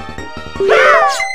Ah!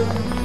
Woo!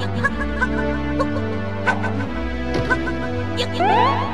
Yeah.